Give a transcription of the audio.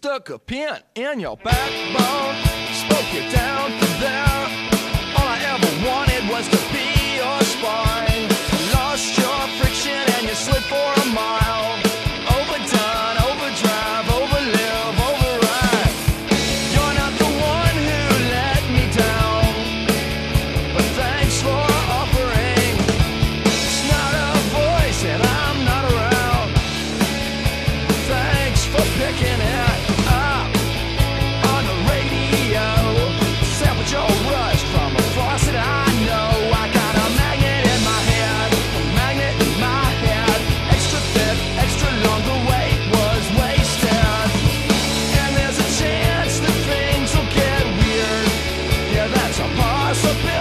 stuck a pin in your backbone. possibility